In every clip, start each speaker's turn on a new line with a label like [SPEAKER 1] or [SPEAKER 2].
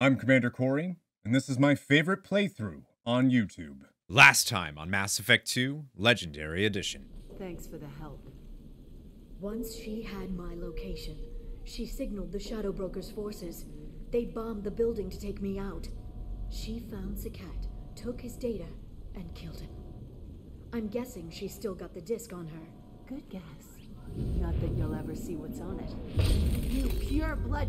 [SPEAKER 1] I'm Commander Cory, and this is my favorite playthrough on YouTube.
[SPEAKER 2] Last time on Mass Effect 2 Legendary Edition.
[SPEAKER 3] Thanks for the help.
[SPEAKER 4] Once she had my location, she signaled the Shadow Broker's forces. They bombed the building to take me out. She found Sekat, took his data, and killed him. I'm guessing she's still got the disc on her.
[SPEAKER 3] Good guess. Not that you'll ever see what's on it. You pure blood!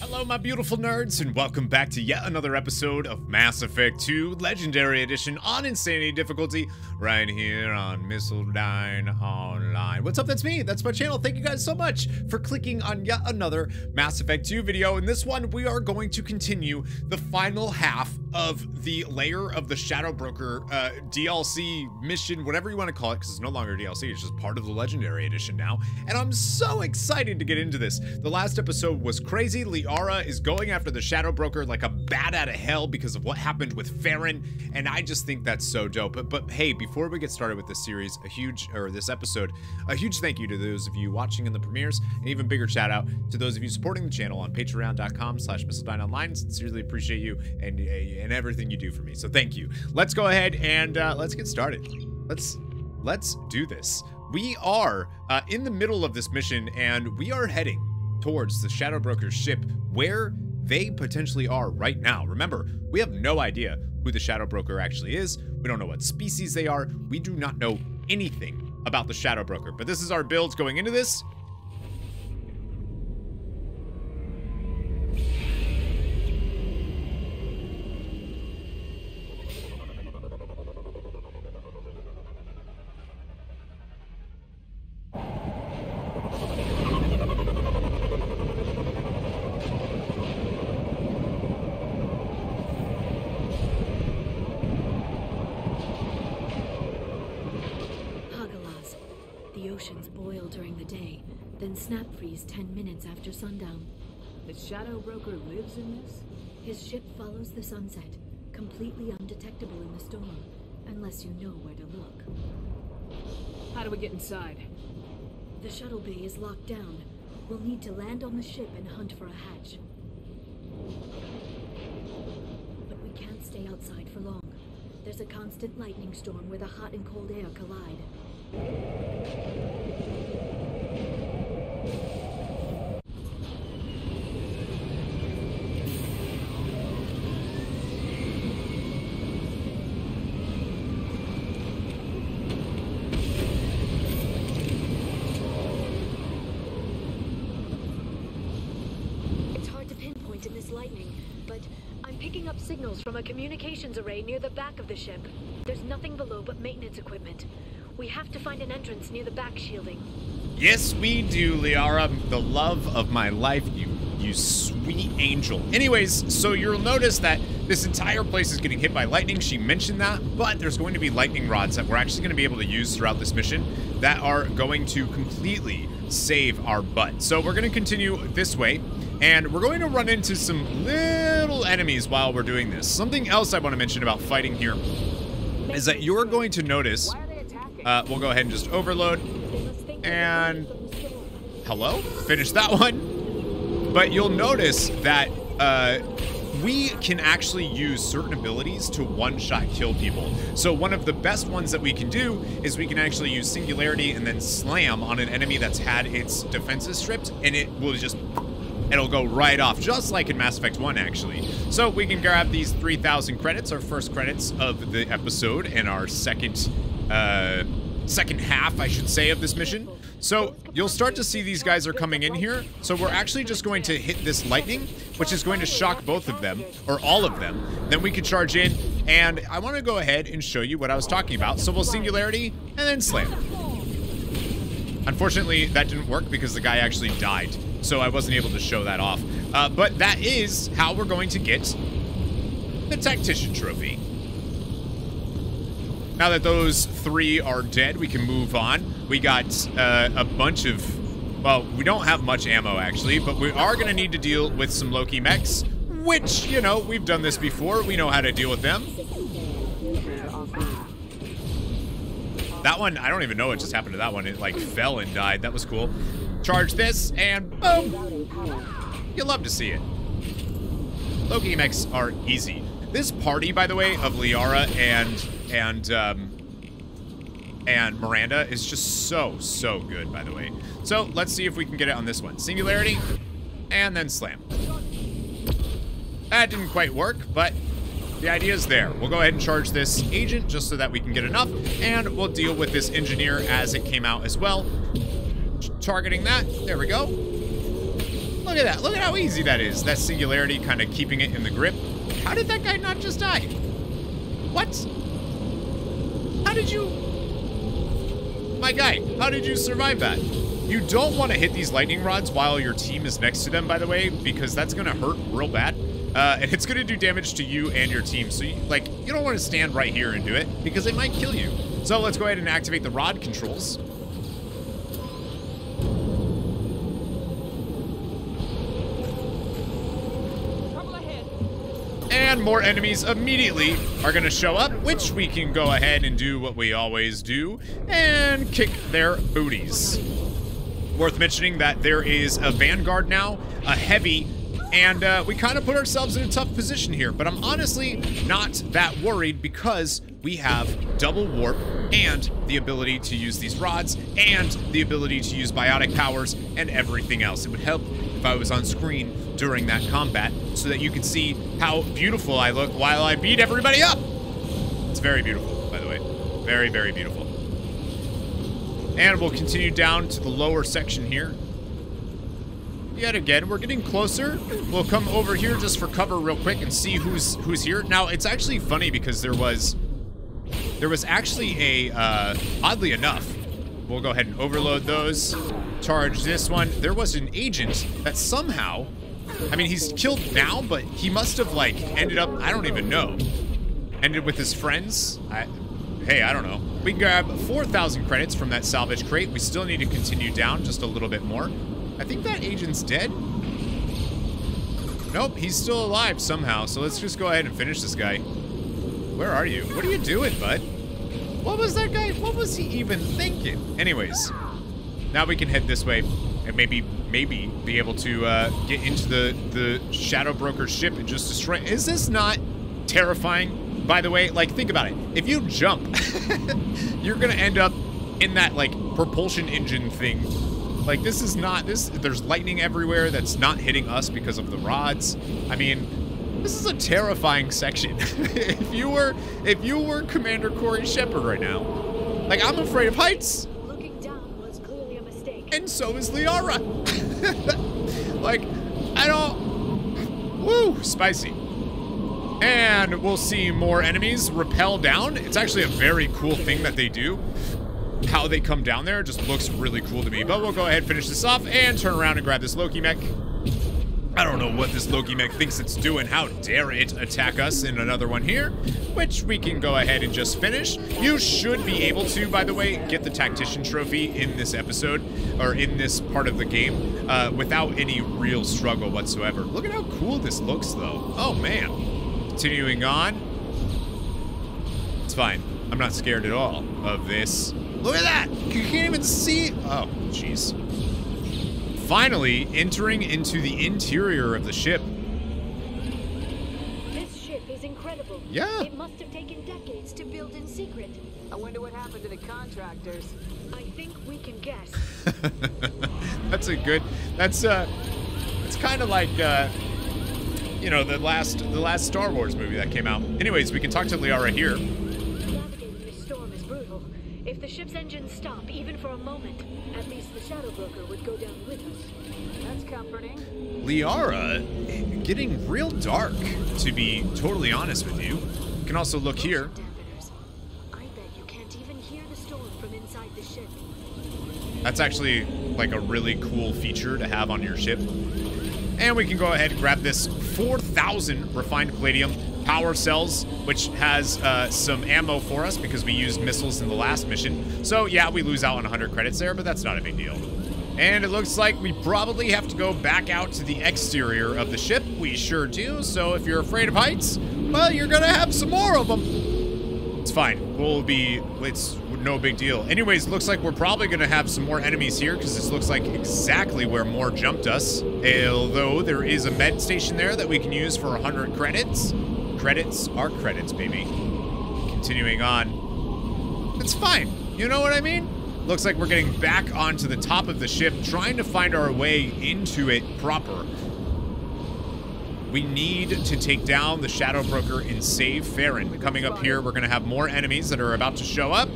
[SPEAKER 2] Hello, my beautiful nerds, and welcome back to yet another episode of Mass Effect 2 Legendary Edition on Insanity Difficulty, right here on Missildine Online. What's up? That's me. That's my channel. Thank you guys so much for clicking on yet another Mass Effect 2 video. In this one, we are going to continue the final half of the Lair of the Shadow Broker uh, DLC mission, whatever you want to call it, because it's no longer DLC, it's just part of the Legendary Edition now. And I'm so excited to get into this. The last episode was crazy. Liara is going after the Shadow Broker like a bat out of hell because of what happened with Feron, and I just think that's so dope. But, but hey, before we get started with this series, a huge, or this episode, a huge thank you to those of you watching in the premieres, and even bigger shout out to those of you supporting the channel on patreon.com slash Online. Sincerely appreciate you and, and everything you do for me. So thank you. Let's go ahead and uh, let's get started. Let's, let's do this. We are uh, in the middle of this mission and we are heading towards the Shadow Broker's ship where they potentially are right now. Remember, we have no idea who the Shadow Broker actually is. We don't know what species they are. We do not know anything about the Shadow Broker. But this is our builds going into this.
[SPEAKER 4] Oceans boil during the day, then snap freeze 10 minutes after sundown.
[SPEAKER 3] The Shadow Broker lives in this?
[SPEAKER 4] His ship follows the sunset, completely undetectable in the storm, unless you know where to look.
[SPEAKER 3] How do we get inside?
[SPEAKER 4] The shuttle bay is locked down. We'll need to land on the ship and hunt for a hatch. But we can't stay outside for long. There's a constant lightning storm where the hot and cold air collide. It's hard to pinpoint in this lightning, but I'm picking up signals from a communications array near the back of the ship. There's nothing below but maintenance equipment. We have to find an entrance near the back shielding.
[SPEAKER 2] Yes, we do, Liara. The love of my life, you you sweet angel. Anyways, so you'll notice that this entire place is getting hit by lightning. She mentioned that, but there's going to be lightning rods that we're actually going to be able to use throughout this mission that are going to completely save our butt. So we're going to continue this way, and we're going to run into some little enemies while we're doing this. Something else I want to mention about fighting here is that you're going to notice, uh, we'll go ahead and just overload, And- hello? Finish that one. But you'll notice that uh, we can actually use certain abilities to one-shot kill people. So one of the best ones that we can do is we can actually use singularity and then slam on an enemy that's had its defenses stripped and it will just it'll go right off just like in mass effect 1 actually. So we can grab these 3000 credits our first credits of the episode and our second uh second half i should say of this mission so you'll start to see these guys are coming in here. So we're actually just going to hit this lightning, which is going to shock both of them, or all of them. Then we can charge in, and I want to go ahead and show you what I was talking about. So we'll singularity, and then slam. Unfortunately, that didn't work because the guy actually died. So I wasn't able to show that off. Uh, but that is how we're going to get the Tactician Trophy. Now that those three are dead, we can move on. We got uh, a bunch of, well, we don't have much ammo actually, but we are going to need to deal with some Loki mechs, which, you know, we've done this before. We know how to deal with them. That one, I don't even know what just happened to that one. It like fell and died. That was cool. Charge this and boom. You'll love to see it. Loki mechs are easy. This party, by the way, of Liara and and um, and Miranda is just so so good. By the way, so let's see if we can get it on this one. Singularity, and then slam. That didn't quite work, but the idea is there. We'll go ahead and charge this agent just so that we can get enough, and we'll deal with this engineer as it came out as well. Targeting that. There we go. Look at that. Look at how easy that is. That singularity kind of keeping it in the grip. How did that guy not just die? What? Did you... My guy, how did you survive that? You don't want to hit these lightning rods while your team is next to them, by the way, because that's going to hurt real bad. Uh, and it's going to do damage to you and your team. So, you, like, you don't want to stand right here and do it because it might kill you. So let's go ahead and activate the rod controls. And more enemies immediately are going to show up, which we can go ahead and do what we always do and kick their booties. Worth mentioning that there is a Vanguard now, a heavy, and uh, we kind of put ourselves in a tough position here, but I'm honestly not that worried because we have double warp and the ability to use these rods and the ability to use biotic powers and everything else. It would help if I was on screen during that combat so that you can see how beautiful I look while I beat everybody up. It's very beautiful, by the way. Very, very beautiful. And we'll continue down to the lower section here. Yet again, we're getting closer. We'll come over here just for cover real quick and see who's who's here. Now, it's actually funny because there was there was actually a uh, oddly enough, we'll go ahead and overload those. Charge this one. There was an agent that somehow, I mean, he's killed now, but he must have like ended up, I don't even know, ended with his friends. I, hey, I don't know. We grab 4,000 credits from that salvage crate. We still need to continue down just a little bit more. I think that agent's dead. Nope, he's still alive somehow. So let's just go ahead and finish this guy. Where are you? What are you doing, bud? What was that guy? What was he even thinking? Anyways, now we can head this way and maybe, maybe be able to uh, get into the, the Shadow Broker ship and just destroy. Is this not terrifying? By the way, like, think about it. If you jump, you're gonna end up in that, like, propulsion engine thing like this is not this there's lightning everywhere that's not hitting us because of the rods. I mean, this is a terrifying section. if you were if you were Commander Cory Shepard right now, like I'm afraid of heights.
[SPEAKER 4] Looking down was clearly a mistake.
[SPEAKER 2] And so is Liara. like, I don't Woo, spicy. And we'll see more enemies repel down. It's actually a very cool thing that they do how they come down there just looks really cool to me. But we'll go ahead and finish this off and turn around and grab this Loki mech. I don't know what this Loki mech thinks it's doing. How dare it attack us in another one here, which we can go ahead and just finish. You should be able to, by the way, get the Tactician Trophy in this episode, or in this part of the game, uh, without any real struggle whatsoever. Look at how cool this looks, though. Oh, man. Continuing on. It's fine. I'm not scared at all of this. Look at that! You can't even see. Oh, jeez. Finally, entering into the interior of the ship.
[SPEAKER 4] This ship is incredible.
[SPEAKER 2] Yeah.
[SPEAKER 4] It must have taken decades to build in secret.
[SPEAKER 5] I wonder what happened to the contractors.
[SPEAKER 4] I think we can guess.
[SPEAKER 2] that's a good. That's uh, it's kind of like uh, you know, the last the last Star Wars movie that came out. Anyways, we can talk to Liara here.
[SPEAKER 4] Navigating this storm is brutal. If the ship's engines stop, even for a moment, at least the Shadow Broker would go down with us.
[SPEAKER 5] That's comforting.
[SPEAKER 2] Liara, getting real dark, to be totally honest with you. You can also look here.
[SPEAKER 4] I bet you can't even hear the storm from inside the ship.
[SPEAKER 2] That's actually like a really cool feature to have on your ship. And we can go ahead and grab this 4,000 refined palladium power cells, which has uh, some ammo for us because we used missiles in the last mission. So yeah, we lose out on 100 credits there, but that's not a big deal. And it looks like we probably have to go back out to the exterior of the ship. We sure do. So if you're afraid of heights, well, you're gonna have some more of them. It's fine. We'll be, it's no big deal. Anyways, looks like we're probably going to have some more enemies here because this looks like exactly where Moore jumped us. Although there is a med station there that we can use for 100 credits. Credits are credits, baby. Continuing on. It's fine. You know what I mean? Looks like we're getting back onto the top of the ship, trying to find our way into it proper. We need to take down the Shadow Broker and save Feron. Coming up here, we're going to have more enemies that are about to show up.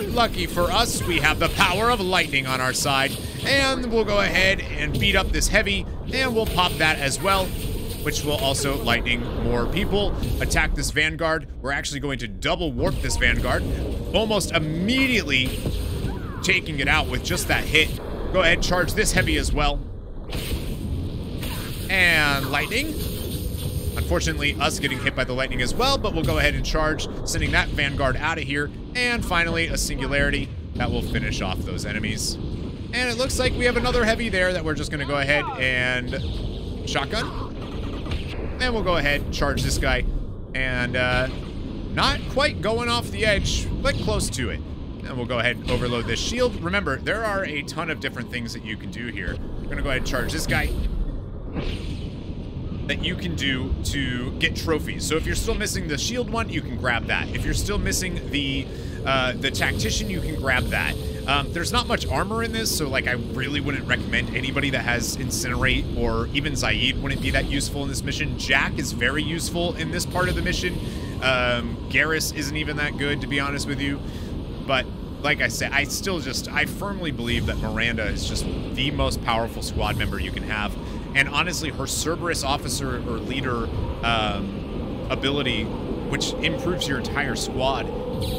[SPEAKER 2] Lucky for us, we have the power of lightning on our side. And we'll go ahead and beat up this heavy, and we'll pop that as well, which will also lightning more people. Attack this Vanguard. We're actually going to double warp this Vanguard. Almost immediately taking it out with just that hit. Go ahead, charge this heavy as well. And lightning. Unfortunately, us getting hit by the lightning as well, but we'll go ahead and charge, sending that Vanguard out of here. And finally, a Singularity that will finish off those enemies. And it looks like we have another heavy there that we're just going to go ahead and shotgun. And we'll go ahead, charge this guy. And uh, not quite going off the edge, but close to it. And we'll go ahead and overload this shield. Remember, there are a ton of different things that you can do here. We're gonna go ahead and charge this guy that you can do to get trophies. So if you're still missing the shield one, you can grab that. If you're still missing the uh, the tactician, you can grab that. Um, there's not much armor in this, so like I really wouldn't recommend anybody that has Incinerate or even Zaeed wouldn't be that useful in this mission. Jack is very useful in this part of the mission. Um, Garrus isn't even that good, to be honest with you. But like I said, I still just, I firmly believe that Miranda is just the most powerful squad member you can have. And honestly, her Cerberus officer or leader um, ability, which improves your entire squad,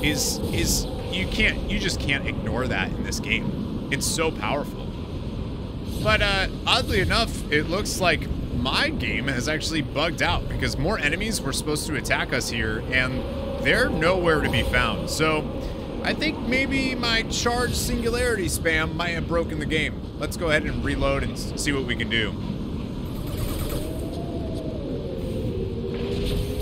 [SPEAKER 2] is is you can't, you just can't ignore that in this game. It's so powerful. But uh, oddly enough, it looks like my game has actually bugged out because more enemies were supposed to attack us here, and they're nowhere to be found. So I think maybe my charge singularity spam might have broken the game. Let's go ahead and reload and see what we can do.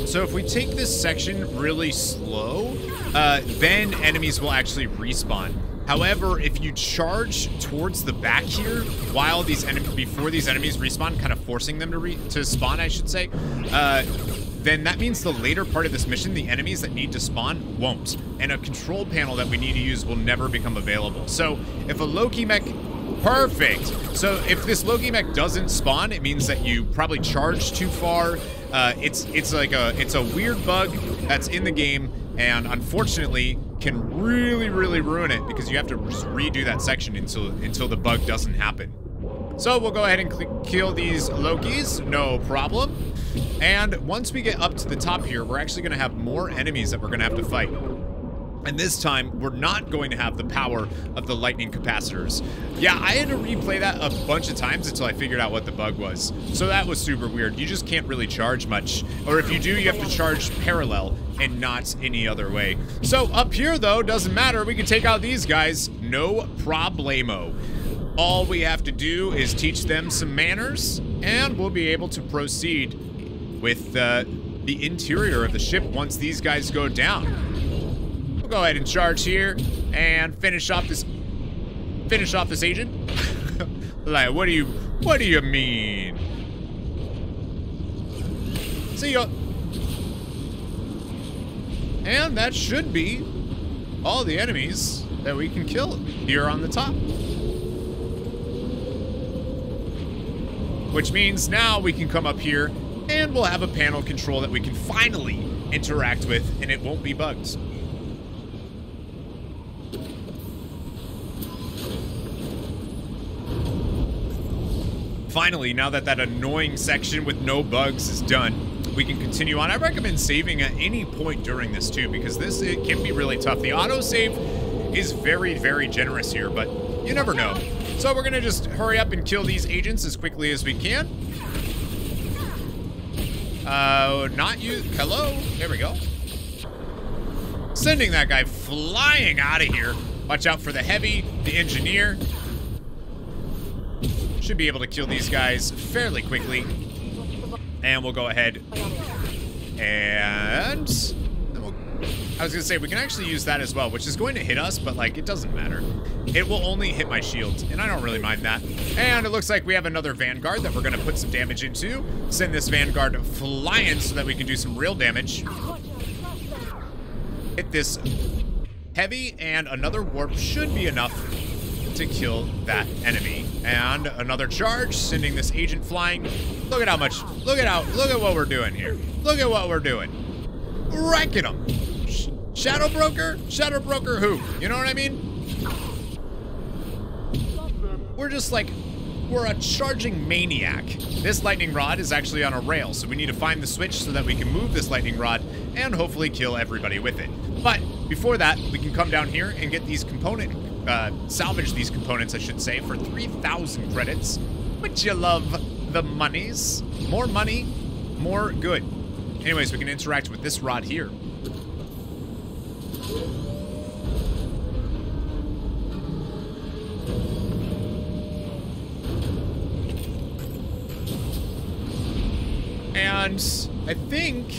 [SPEAKER 2] So if we take this section really slow, uh, then enemies will actually respawn. However, if you charge towards the back here, while these enemies, before these enemies respawn, kind of forcing them to re to spawn, I should say, uh, then that means the later part of this mission, the enemies that need to spawn won't. And a control panel that we need to use will never become available. So if a Loki mech Perfect. So if this Loki mech doesn't spawn, it means that you probably charged too far. Uh, it's it's like a it's a weird bug that's in the game, and unfortunately can really really ruin it because you have to redo that section until until the bug doesn't happen. So we'll go ahead and kill these Lokis, no problem. And once we get up to the top here, we're actually going to have more enemies that we're going to have to fight. And this time, we're not going to have the power of the lightning capacitors. Yeah, I had to replay that a bunch of times until I figured out what the bug was. So that was super weird. You just can't really charge much. Or if you do, you have to charge parallel and not any other way. So up here, though, doesn't matter. We can take out these guys. No problemo. All we have to do is teach them some manners, and we'll be able to proceed with uh, the interior of the ship once these guys go down. We'll go ahead and charge here and finish off this finish off this agent. like, what do you what do you mean? See ya. And that should be all the enemies that we can kill here on the top. Which means now we can come up here and we'll have a panel control that we can finally interact with and it won't be bugs. Finally, now that that annoying section with no bugs is done, we can continue on. I recommend saving at any point during this too, because this it can be really tough. The autosave is very, very generous here, but you never know. So we're gonna just hurry up and kill these agents as quickly as we can. Uh, not you, hello, there we go. Sending that guy flying out of here. Watch out for the heavy, the engineer, should be able to kill these guys fairly quickly. And we'll go ahead and I was gonna say, we can actually use that as well, which is going to hit us, but like, it doesn't matter. It will only hit my shield, and I don't really mind that. And it looks like we have another Vanguard that we're gonna put some damage into. Send this Vanguard flying so that we can do some real damage. Hit this heavy, and another warp should be enough to kill that enemy. And another charge, sending this agent flying. Look at how much, look at how, look at what we're doing here. Look at what we're doing. Wrecking them. Sh Shadow Broker? Shadow Broker who? You know what I mean? We're just like, we're a charging maniac. This lightning rod is actually on a rail, so we need to find the switch so that we can move this lightning rod and hopefully kill everybody with it. But before that, we can come down here and get these component, uh, salvage these components, I should say, for 3,000 credits. Would you love the monies. More money, more good. Anyways, we can interact with this rod here. And I think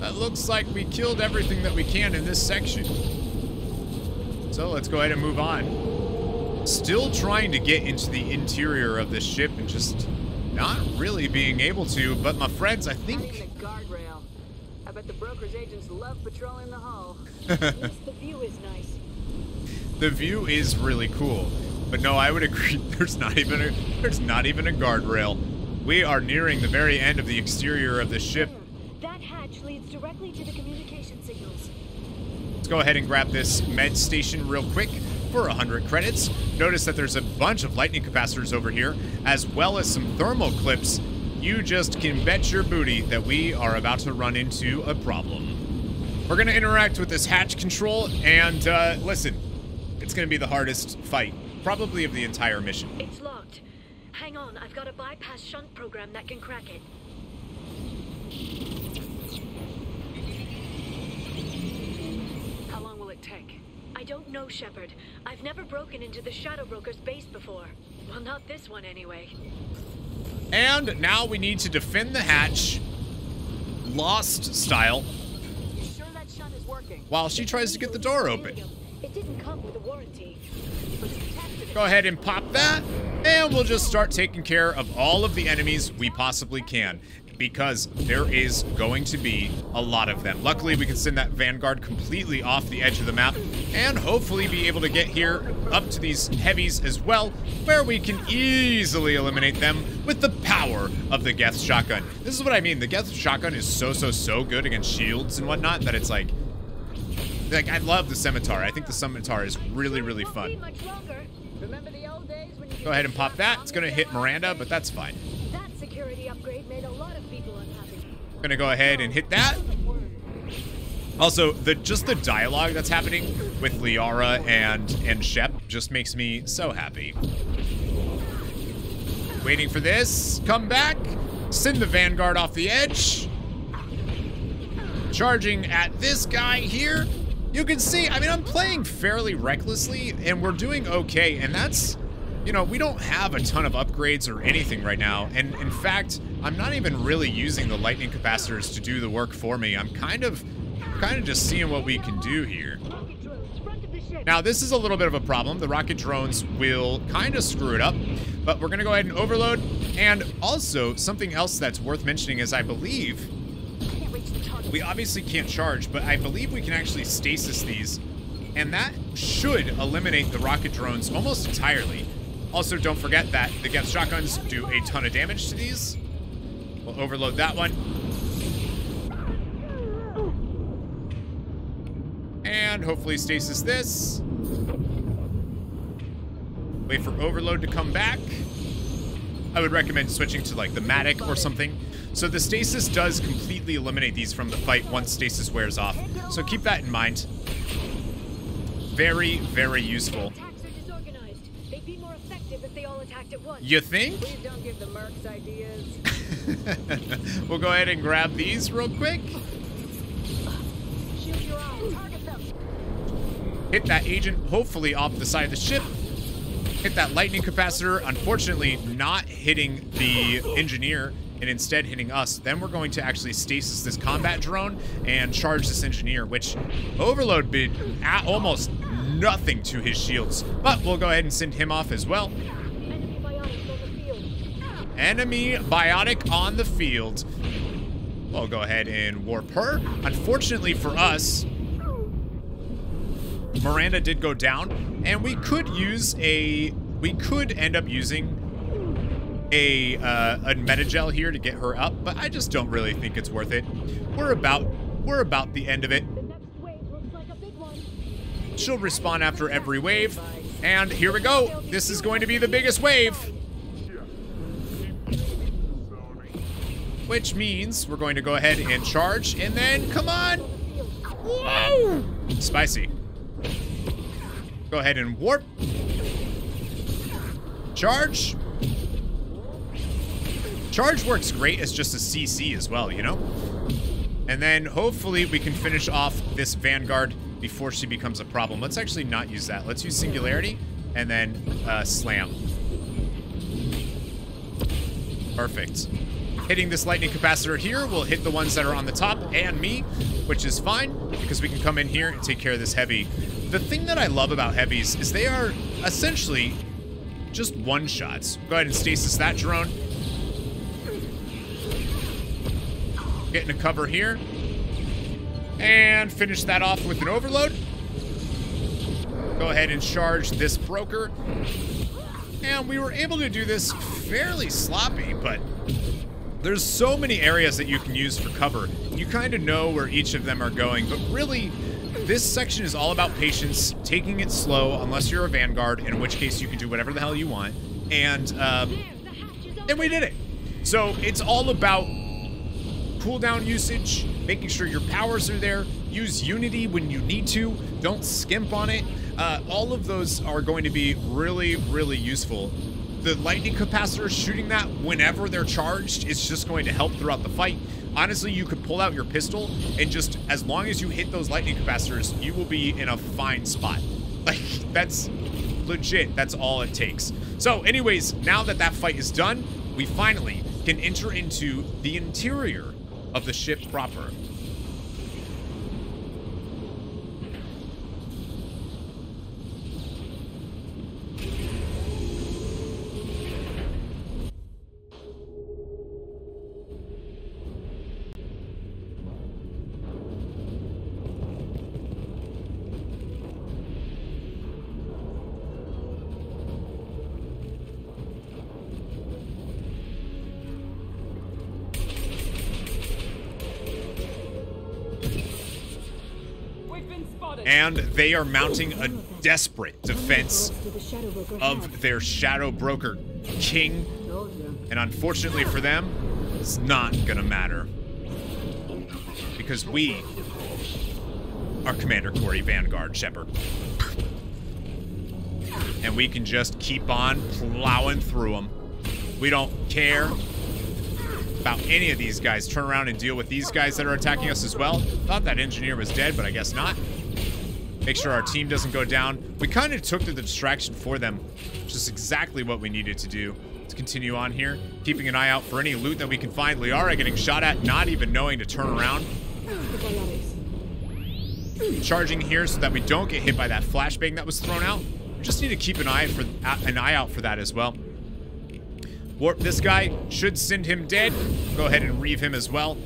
[SPEAKER 2] that looks like we killed everything that we can in this section. So let's go ahead and move on. Still trying to get into the interior of this ship and just not really being able to, but my friends, I think...
[SPEAKER 5] even a guardrail. I bet the broker's agents love patrolling the hull.
[SPEAKER 4] At least the view is nice.
[SPEAKER 2] The view is really cool. But no, I would agree. There's not even a there's not even a guardrail. We are nearing the very end of the exterior of the ship.
[SPEAKER 4] That hatch leads directly to the communication.
[SPEAKER 2] Go ahead and grab this med station real quick for 100 credits. Notice that there's a bunch of lightning capacitors over here, as well as some thermal clips. You just can bet your booty that we are about to run into a problem. We're going to interact with this hatch control, and uh, listen, it's going to be the hardest fight, probably of the entire mission.
[SPEAKER 4] It's locked. Hang on, I've got a bypass shunt program that can crack it.
[SPEAKER 5] How long will it take?
[SPEAKER 4] I don't know, Shepard. I've never broken into the Shadow Broker's base before. Well, not this one anyway.
[SPEAKER 2] And now we need to defend the hatch, Lost style,
[SPEAKER 5] You sure that shunt is working?
[SPEAKER 2] while she tries to get the door open.
[SPEAKER 4] It didn't come with a warranty.
[SPEAKER 5] But you tested.
[SPEAKER 2] Go ahead and pop that, and we'll just start taking care of all of the enemies we possibly can. Because there is going to be a lot of them. Luckily, we can send that Vanguard completely off the edge of the map, and hopefully be able to get here up to these heavies as well, where we can easily eliminate them with the power of the Geth Shotgun. This is what I mean. The Geth Shotgun is so, so, so good against shields and whatnot that it's like, like I love the Scimitar. I think the Scimitar is really, really fun.
[SPEAKER 4] much longer.
[SPEAKER 5] Remember the old days when you
[SPEAKER 2] Go ahead and pop that. It's gonna hit Miranda, but that's fine. Gonna go ahead and hit that. Also, the just the dialogue that's happening with Liara and and Shep just makes me so happy. Waiting for this. Come back. Send the Vanguard off the edge. Charging at this guy here. You can see, I mean, I'm playing fairly recklessly, and we're doing okay, and that's, you know, we don't have a ton of upgrades or anything right now, and in fact, I'm not even really using the lightning capacitors to do the work for me. I'm kind of, kind of just seeing what we can do here. Now, this is a little bit of a problem. The rocket drones will kind of screw it up, but we're going to go ahead and overload. And also, something else that's worth mentioning is I believe we obviously can't charge, but I believe we can actually stasis these, and that should eliminate the rocket drones almost entirely. Also, don't forget that the Geth shotguns do a ton of damage to these. We'll overload that one. And hopefully stasis this. Wait for overload to come back. I would recommend switching to like the Mattock or something. So the stasis does completely eliminate these from the fight once stasis wears off. So keep that in mind. Very, very useful.
[SPEAKER 4] Effective if they all attacked at once.
[SPEAKER 2] You think?
[SPEAKER 5] Please don't give the mercs ideas.
[SPEAKER 2] we'll go ahead and grab these real quick.
[SPEAKER 5] Shoot your eyes. Target them.
[SPEAKER 2] Hit that agent, hopefully off the side of the ship. Hit that lightning capacitor, unfortunately not hitting the engineer. and instead hitting us, then we're going to actually stasis this combat drone and charge this engineer, which Overload did almost nothing to his shields. But we'll go ahead and send him off as well. Enemy biotic on the field. We'll go ahead and warp her. Unfortunately for us, Miranda did go down, and we could use a... We could end up using a, uh, a Medi-Gel here to get her up, but I just don't really think it's worth it. We're about... We're about the end of it. She'll respawn after every wave, and here we go. This is going to be the biggest wave. Which means we're going to go ahead and charge, and then, come on! Whoa! Spicy. Go ahead and warp. Charge. Charge works great as just a CC as well, you know? And then hopefully we can finish off this Vanguard before she becomes a problem. Let's actually not use that. Let's use Singularity and then uh, Slam. Perfect. Hitting this lightning capacitor here will hit the ones that are on the top and me, which is fine because we can come in here and take care of this heavy. The thing that I love about heavies is they are essentially just one-shots. Go ahead and stasis that drone. Getting a cover here. And finish that off with an overload. Go ahead and charge this broker. And we were able to do this fairly sloppy, but there's so many areas that you can use for cover. You kind of know where each of them are going, but really, this section is all about patience, taking it slow, unless you're a Vanguard, in which case you can do whatever the hell you want. And, um, and we did it. So it's all about cooldown usage, making sure your powers are there, use Unity when you need to, don't skimp on it. Uh, all of those are going to be really, really useful. The lightning capacitor shooting that whenever they're charged is just going to help throughout the fight. Honestly, you could pull out your pistol and just, as long as you hit those lightning capacitors, you will be in a fine spot. Like, that's legit. That's all it takes. So anyways, now that that fight is done, we finally can enter into the interior of the ship proper. And they are mounting a desperate defense of their Shadow Broker King. And unfortunately for them, it's not gonna matter. Because we are Commander Cory Vanguard Shepard. and we can just keep on plowing through them. We don't care about any of these guys. Turn around and deal with these guys that are attacking us as well. Thought that engineer was dead, but I guess not. Make sure our team doesn't go down. We kind of took the distraction for them, which is exactly what we needed to do. Let's continue on here, keeping an eye out for any loot that we can find. Liara getting shot at, not even knowing to turn around. Charging here so that we don't get hit by that flashbang that was thrown out. We just need to keep an eye for an eye out for that as well. Warp this guy. Should send him dead. Go ahead and reave him as well.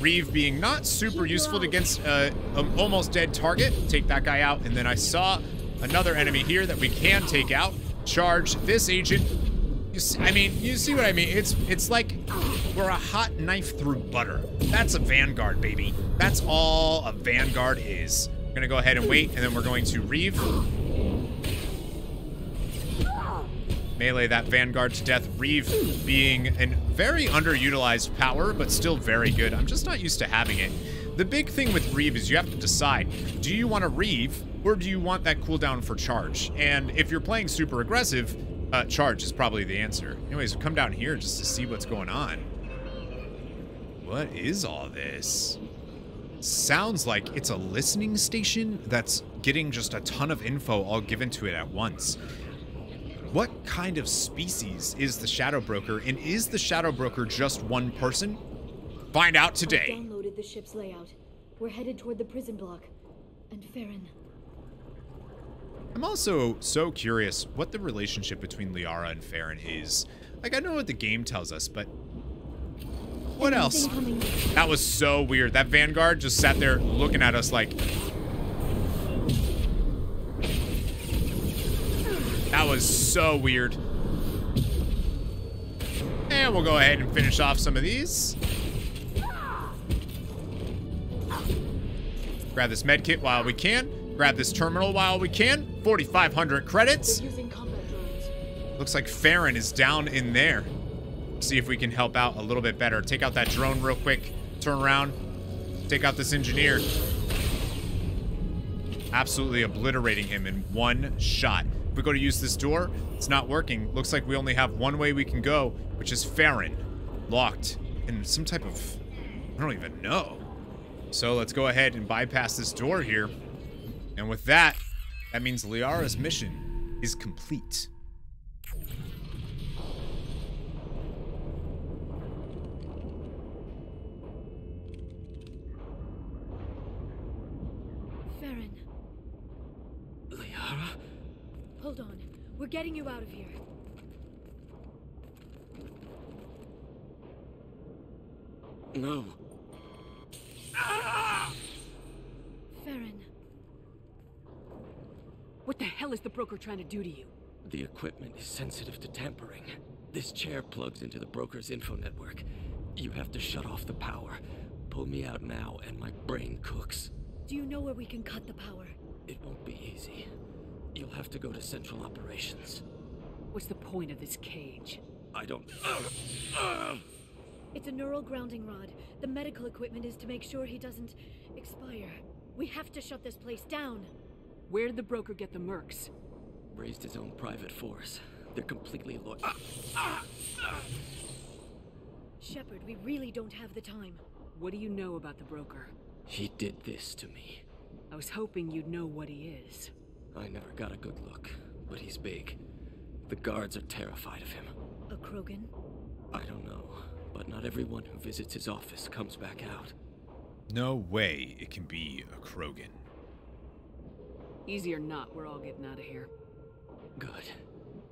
[SPEAKER 2] Reave being not super useful against uh, an almost dead target. Take that guy out. And then I saw another enemy here that we can take out. Charge this agent. See, I mean, you see what I mean? It's it's like we're a hot knife through butter. That's a Vanguard, baby. That's all a Vanguard is. We're gonna go ahead and wait, and then we're going to reave melee that Vanguard to death. Reave being a very underutilized power, but still very good. I'm just not used to having it. The big thing with Reave is you have to decide, do you want to Reave or do you want that cooldown for charge? And if you're playing super aggressive, uh, charge is probably the answer. Anyways, come down here just to see what's going on. What is all this? Sounds like it's a listening station that's getting just a ton of info all given to it at once. What kind of species is the Shadow Broker, and is the Shadow Broker just one person? Find out today.
[SPEAKER 4] downloaded the ship's layout. We're headed toward the prison block. And Feron,
[SPEAKER 2] I'm also so curious what the relationship between Liara and Feron is. Like, I know what the game tells us, but what else? That was so weird. That Vanguard just sat there looking at us like. That was so weird. And we'll go ahead and finish off some of these. Grab this med kit while we can. Grab this terminal while we can. 4,500 credits.
[SPEAKER 4] They're using combat drones.
[SPEAKER 2] Looks like Feron is down in there. See if we can help out a little bit better. Take out that drone real quick. Turn around. Take out this engineer. Absolutely obliterating him in one shot. We go to use this door, it's not working. Looks like we only have one way we can go, which is Feron. Locked in some type of... I don't even know. So let's go ahead and bypass this door here. And with that, that means Liara's mission is complete.
[SPEAKER 4] Feron,
[SPEAKER 6] Liara?
[SPEAKER 4] Hold on. We're getting you out of here.
[SPEAKER 6] No.
[SPEAKER 4] Feron,
[SPEAKER 5] What the hell is the broker trying to do to you?
[SPEAKER 6] The equipment is sensitive to tampering. This chair plugs into the broker's info network. You have to shut off the power. Pull me out now, and my brain cooks.
[SPEAKER 4] do you know where we can cut the power?
[SPEAKER 6] It won't be easy. You'll have to go to Central Operations.
[SPEAKER 5] What's the point of this cage?
[SPEAKER 6] I don't.
[SPEAKER 4] It's a neural grounding rod. The medical equipment is to make sure he doesn't expire. We have to shut this place down.
[SPEAKER 5] Where did the broker get the mercs?
[SPEAKER 6] Raised his own private force. They're completely loyal.
[SPEAKER 4] Shepard, we really don't have the time.
[SPEAKER 5] What do you know about the broker?
[SPEAKER 6] He did this to me.
[SPEAKER 5] I was hoping you'd know what he is.
[SPEAKER 6] I never got a good look, but he's big. The guards are terrified of him.
[SPEAKER 4] A Krogan?
[SPEAKER 6] I don't know, but not everyone who visits his office comes back out.
[SPEAKER 2] No way it can be a Krogan.
[SPEAKER 5] Easy or not, we're all getting out of here.
[SPEAKER 6] Good.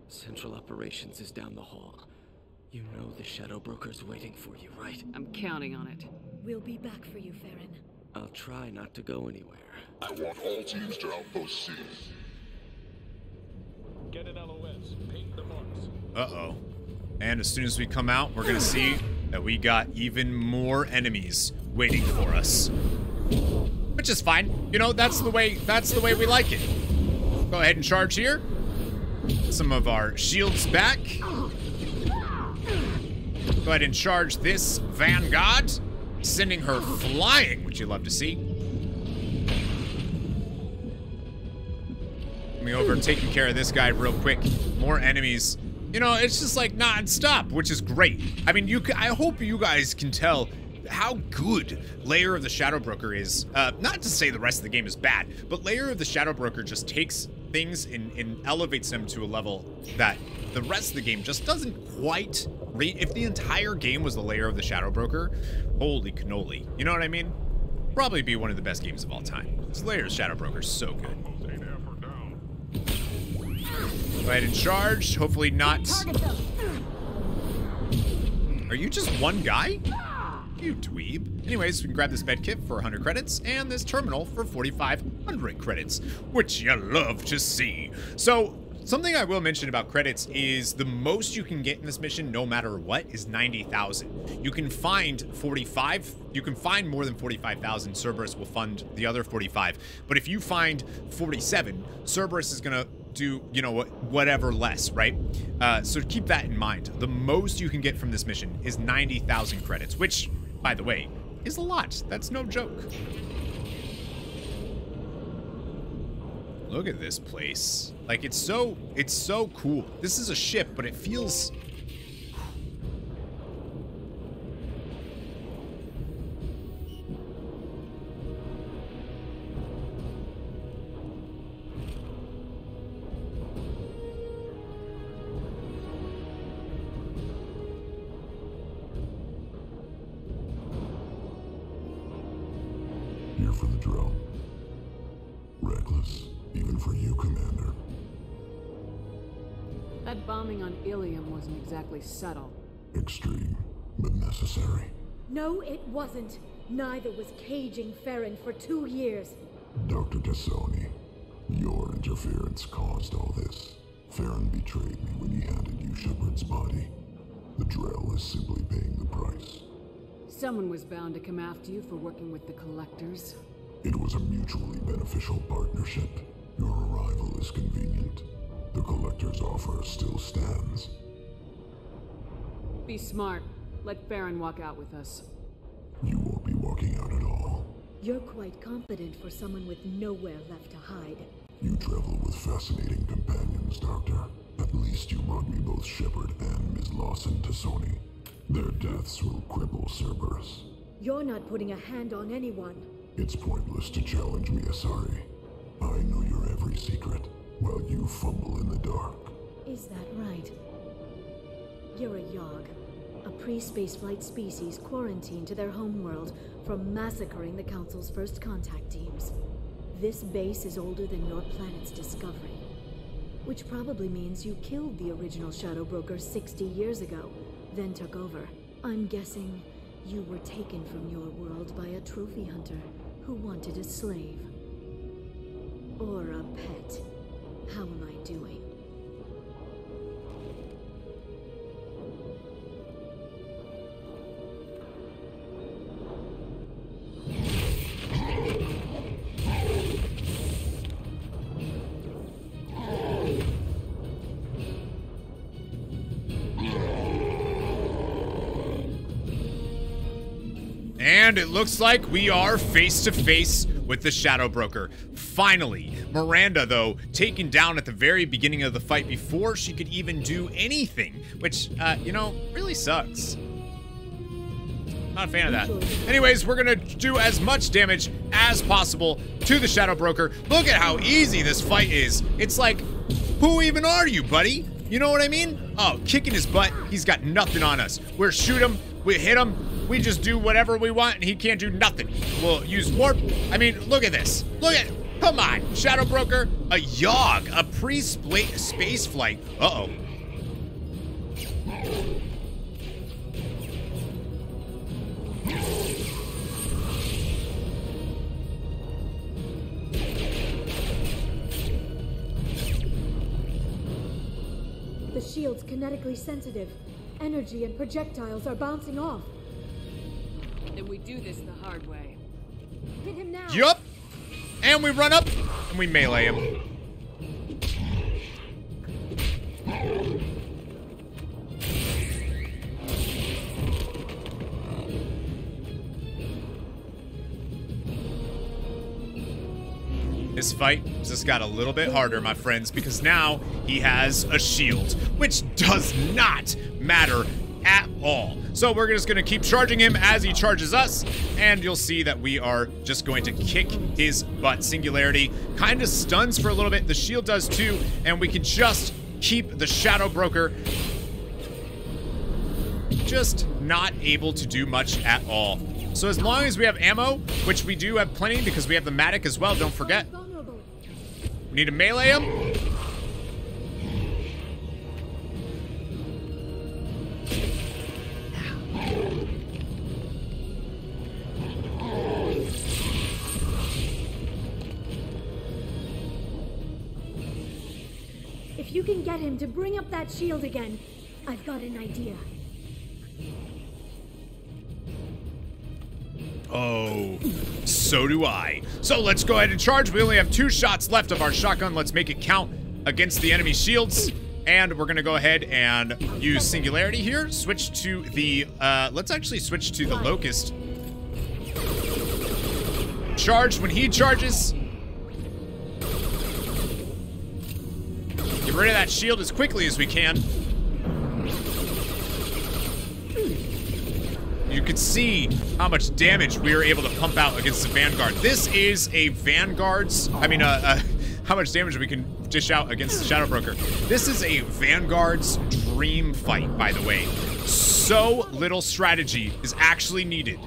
[SPEAKER 6] Central Operations is down the hall. You know the Shadow Broker's waiting for you, right?
[SPEAKER 5] I'm counting on it.
[SPEAKER 4] We'll be back for you, Feron.
[SPEAKER 6] I'll try not to go anywhere.
[SPEAKER 7] I want all teams to Outpost C.
[SPEAKER 8] Get an LOS. Paint the marks.
[SPEAKER 2] Uh-oh. And as soon as we come out, we're gonna see that we got even more enemies waiting for us. Which is fine. You know, that's the way that's the way we like it. Go ahead and charge here. Some of our shields back. Go ahead and charge this Vanguard. Sending her flying, which you love to see. Coming over taking care of this guy real quick. More enemies. You know, it's just like non-stop, which is great. I mean, you. I hope you guys can tell how good Lair of the Shadow Broker is. Uh, not to say the rest of the game is bad, but Lair of the Shadow Broker just takes things and, and elevates them to a level that the rest of the game just doesn't quite rate. If the entire game was the Lair of the Shadow Broker, holy cannoli. You know what I mean? Probably be one of the best games of all time. This Lair of Shadow Broker is so good. Go ahead and charge. Hopefully not. Hmm. Are you just one guy? You dweeb. Anyways, we can grab this med kit for 100 credits and this terminal for 4,500 credits, which you love to see. So, something I will mention about credits is the most you can get in this mission, no matter what, is 90,000. You can find 45, you can find more than 45,000. Cerberus will fund the other 45. But if you find 47, Cerberus is gonna do, you know, what- whatever less, right? Uh, so keep that in mind. The most you can get from this mission is 90,000 credits, which, by the way, is a lot. That's no joke. Look at this place. Like, it's so, it's so cool. This is a ship, but it feels...
[SPEAKER 3] exactly subtle.
[SPEAKER 9] Extreme, but necessary.
[SPEAKER 4] No, it wasn't. Neither was caging Feron for two years.
[SPEAKER 9] Dr. T'Soni, your interference caused all this. Feron betrayed me when he handed you Shepard's body. The Drell is simply paying the price.
[SPEAKER 3] Someone was bound to come after you for working with the Collectors.
[SPEAKER 9] It was a mutually beneficial partnership. Your arrival is convenient. The Collector's offer still stands.
[SPEAKER 3] Be smart. Let Feron walk out with us.
[SPEAKER 9] You won't be walking out at all.
[SPEAKER 4] You're quite competent for someone with nowhere left to hide.
[SPEAKER 9] You travel with fascinating companions, Doctor. At least you brought me both Shepard and Ms. Lawson T'Soni. Their deaths will cripple Cerberus.
[SPEAKER 4] You're not putting a hand on anyone.
[SPEAKER 9] It's pointless to challenge me, Asari. I know your every secret, while you fumble in the dark.
[SPEAKER 4] Is that right? You're a Yahg, a pre-spaceflight species quarantined to their homeworld from massacring the Council's first contact teams. This base is older than your planet's discovery. Which probably means you killed the original Shadow Broker 60 years ago, then took over. I'm guessing you were taken from your world by a trophy hunter who wanted a slave. Or a pet. How am I doing?
[SPEAKER 2] And it looks like we are face to face with the Shadow Broker. Finally, Miranda, though, taken down at the very beginning of the fight before she could even do anything, which, uh, you know, really sucks. Not a fan of that. Anyways, we're gonna do as much damage as possible to the Shadow Broker. Look at how easy this fight is. It's like, who even are you, buddy? You know what I mean? Oh, kicking his butt. He's got nothing on us. We're shoot him, we hit him, we just do whatever we want, and he can't do nothing. We'll use warp. I mean, look at this. Look at, come on, Shadow Broker, a Yahg, a pre-space flight. Uh-oh.
[SPEAKER 4] The shield's kinetically sensitive. Energy and projectiles are bouncing off.
[SPEAKER 3] Then we do this the hard way.
[SPEAKER 4] Hit him now!
[SPEAKER 2] Yup. And we run up, and we melee him. This fight just got a little bit harder, my friends, because now he has a shield, which does not matter at all. So we're just gonna keep charging him as he charges us, and you'll see that we are just going to kick his butt. Singularity kind of stuns for a little bit. The shield does too, and we can just keep the Shadow Broker just not able to do much at all. So as long as we have ammo, which we do have plenty because we have the Mattock as well, don't forget. We need to melee him.
[SPEAKER 4] If you can get him to bring up that shield again, I've got an idea.
[SPEAKER 2] Oh, so do I. So let's go ahead and charge. We only have two shots left of our shotgun. Let's make it count against the enemy shields. And we're gonna go ahead and use Singularity here. Switch to the, uh, let's actually switch to the Locust. Charge when he charges. Get rid of that shield as quickly as we can. You can see how much damage we are able to pump out against the Vanguard. This is a Vanguard's, I mean, uh, uh, how much damage we can dish out against the Shadow Broker. This is a Vanguard's dream fight, by the way. So little strategy is actually needed.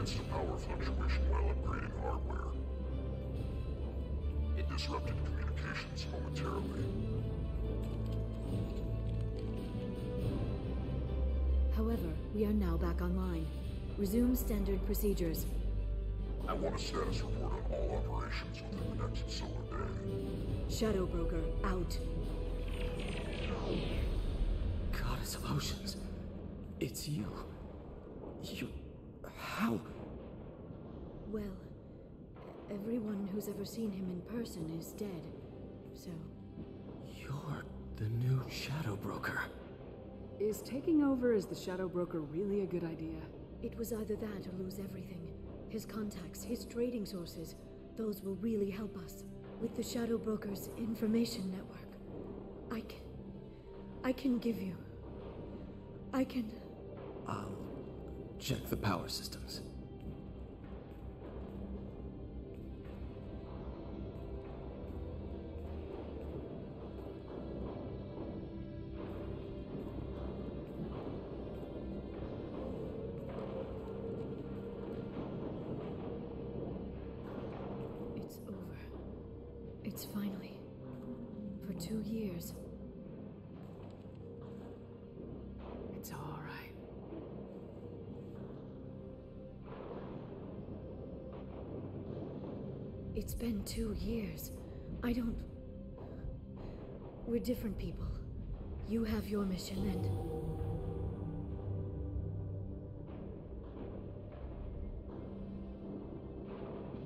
[SPEAKER 7] Experienced a power fluctuation while upgrading hardware. It disrupted communications momentarily.
[SPEAKER 4] However, we are now back online. Resume standard procedures.
[SPEAKER 7] I want a status report on all operations within the next solar day.
[SPEAKER 4] Shadow Broker out.
[SPEAKER 6] Goddess of Oceans. It's you. You. How?
[SPEAKER 4] Well, everyone who's ever seen him in person is dead. So,
[SPEAKER 6] You're the new Shadow Broker.
[SPEAKER 10] Is taking over as the Shadow Broker really a good idea?
[SPEAKER 4] it was either that or lose everything. His contacts, his trading sources, those will really help us. With the Shadow Broker's information network, I can. I can give you. I can.
[SPEAKER 6] I'll check the power systems.
[SPEAKER 4] It's been two years. I don't. We're different people. You have your mission, and.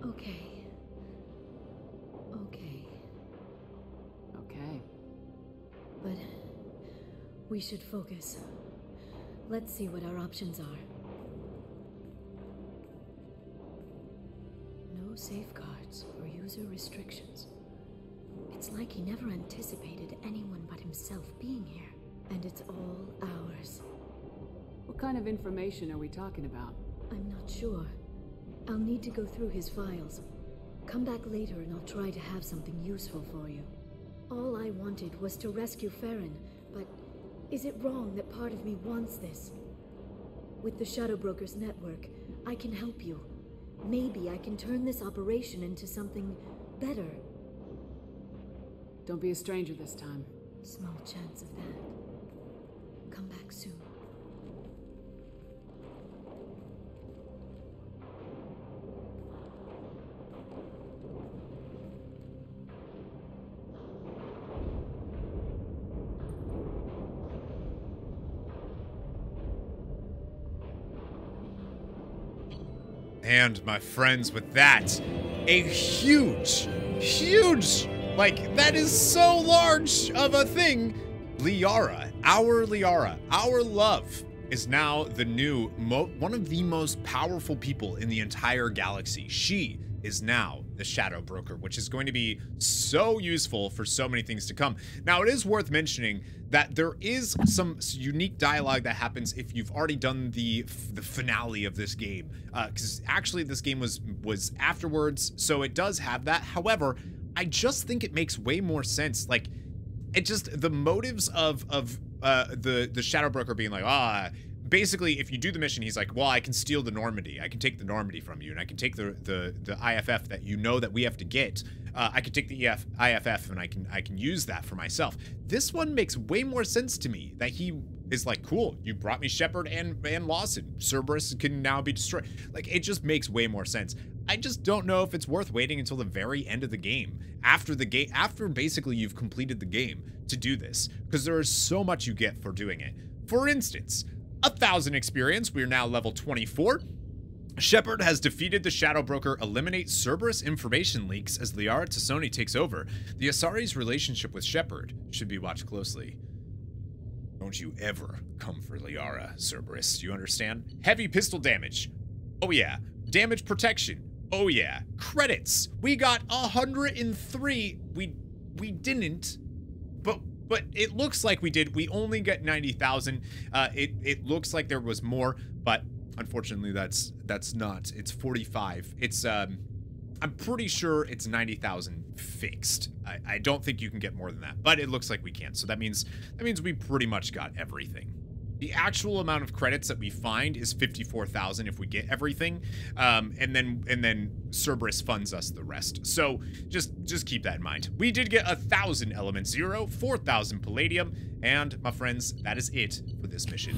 [SPEAKER 4] Okay. Okay.
[SPEAKER 10] Okay.
[SPEAKER 4] But. We should focus. Let's see what our options are. No safeguards or user restrictions. It's like he never anticipated anyone but himself being here. And it's all ours.
[SPEAKER 10] What kind of information are we talking about?
[SPEAKER 4] I'm not sure. I'll need to go through his files. Come back later and I'll try to have something useful for you. All I wanted was to rescue Feron, but is it wrong that part of me wants this? With the Shadow Brokers network, I can help you. Maybe I can turn this operation into something better.
[SPEAKER 10] Don't be a stranger this time.
[SPEAKER 4] Small chance of that.
[SPEAKER 2] And my friends, with that, a huge, huge, like that is so large of a thing. Liara, our Liara, our love is now the new, one of the most powerful people in the entire galaxy. She is now the Shadow Broker, which is going to be so useful for so many things to come. Now, it is worth mentioning that there is some unique dialogue that happens if you've already done the the finale of this game, because actually this game was was afterwards, so it does have that. However, I just think it makes way more sense. Like, it just the motives of of uh, the the Shadow Broker being like, ah, basically, if you do the mission, he's like, well, I can steal the Normandy. I can take the Normandy from you, and I can take the the the IFF that you know that we have to get. Uh, I can take the EF, IFF, and I can I can use that for myself. This one makes way more sense to me. That he is like, cool, you brought me Shepard and and Lawson. Cerberus can now be destroyed. Like, it just makes way more sense. I just don't know if it's worth waiting until the very end of the game, after the game, after basically you've completed the game to do this, because there is so much you get for doing it. For instance, a thousand experience. We are now level 24. Shepard has defeated the Shadow Broker, eliminate Cerberus information leaks as Liara T'Soni takes over. The Asari's relationship with Shepard should be watched closely. Don't you ever come for Liara, Cerberus. You understand? Heavy pistol damage. Oh yeah. Damage protection. Oh yeah. Credits. We got 103. We we didn't. But but it looks like we did. We only got 90,000. Uh it it looks like there was more, but unfortunately that's that's not. It's 45. It's um I'm pretty sure it's 90,000 fixed. I, I don't think you can get more than that, but it looks like we can. So that means that means we pretty much got everything. The actual amount of credits that we find is 54,000 if we get everything. Um, and then and then Cerberus funds us the rest. So just just keep that in mind. We did get a thousand element zero, 4,000 palladium, and my friends, that is it for this mission.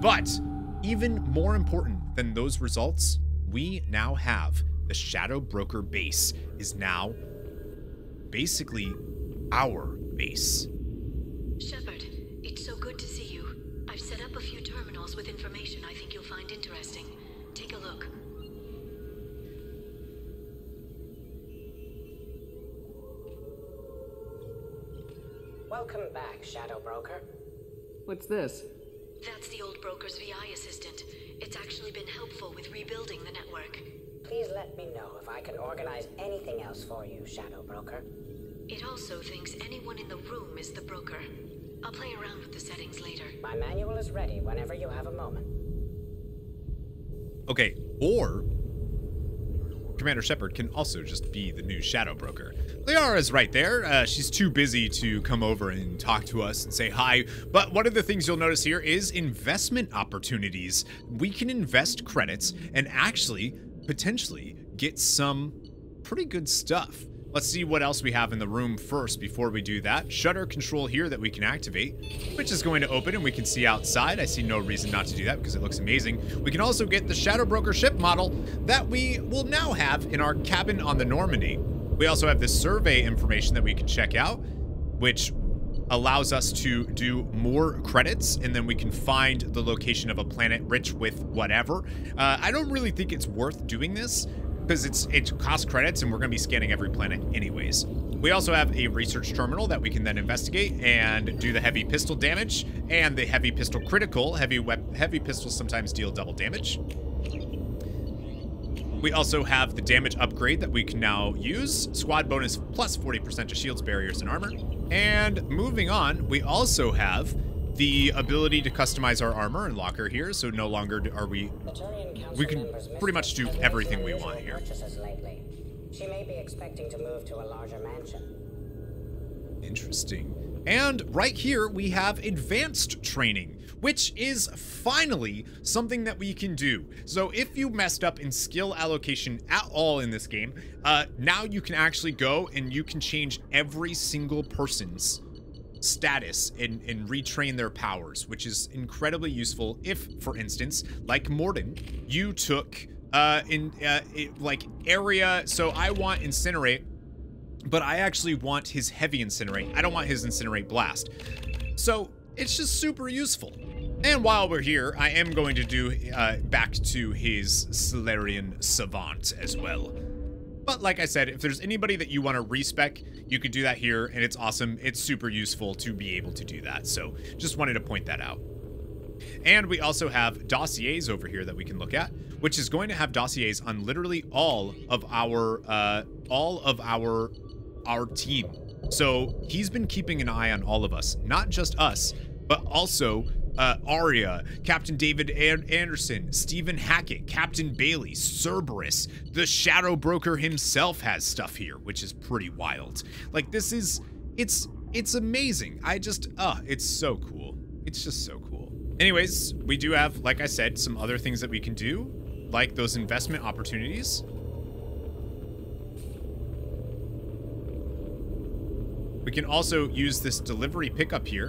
[SPEAKER 2] But even more important than those results, we now have the Shadow Broker base is now basically our base.
[SPEAKER 11] Welcome back, Shadow Broker.
[SPEAKER 10] What's this?
[SPEAKER 4] That's the old broker's VI assistant. It's actually been helpful with rebuilding the network.
[SPEAKER 11] Please let me know if I can organize anything else for you, Shadow Broker.
[SPEAKER 4] It also thinks anyone in the room is the broker. I'll play around with the settings later.
[SPEAKER 11] My manual is ready whenever you have a moment.
[SPEAKER 2] Okay, or Commander Shepard can also just be the new Shadow Broker. Liara's right there. Uh, she's too busy to come over and talk to us and say hi. But one of the things you'll notice here is investment opportunities. We can invest credits and actually potentially get some pretty good stuff. Let's see what else we have in the room first before we do that. Shutter control here that we can activate, which is going to open and we can see outside. I see no reason not to do that because it looks amazing. We can also get the Shadow Broker ship model that we will now have in our cabin on the Normandy. We also have this survey information that we can check out, which allows us to do more credits and then we can find the location of a planet rich with whatever. Uh, I don't really think it's worth doing this because it's it costs credits and we're going to be scanning every planet anyways. We also have a research terminal that we can then investigate and do the heavy pistol damage and the heavy pistol critical. Heavy heavy pistols sometimes deal double damage. We also have the damage upgrade that we can now use. Squad bonus plus 40% to shields, barriers, and armor. And moving on, we also have the ability to customize our armor and locker here, so no longer are we... We can pretty much do everything we want here.
[SPEAKER 11] She may be expecting to move to a larger mansion.
[SPEAKER 2] Interesting. And right here, we have advanced training, which is finally something that we can do. So if you messed up in skill allocation at all in this game, uh, now you can actually go and you can change every single person's status and, and retrain their powers, which is incredibly useful if, for instance, like Mordin, you took uh, in uh, it, like area, so I want Incinerate, but I actually want his heavy incinerate. I don't want his incinerate blast. So it's just super useful. And while we're here, I am going to do uh, back to his Salarian Savant as well. But like I said, if there's anybody that you want to respec, you can do that here, and it's awesome. It's super useful to be able to do that. So just wanted to point that out. And we also have dossiers over here that we can look at, which is going to have dossiers on literally all of our uh, all of our our team. So he's been keeping an eye on all of us, not just us, but also uh, Aria, Captain David Anderson, Steven Hackett, Captain Bailey, Cerberus, the Shadow Broker himself has stuff here, which is pretty wild. Like this is, it's it's amazing. I just, uh, it's so cool. It's just so cool. Anyways, we do have, like I said, some other things that we can do, like those investment opportunities. Can also use this delivery pickup here,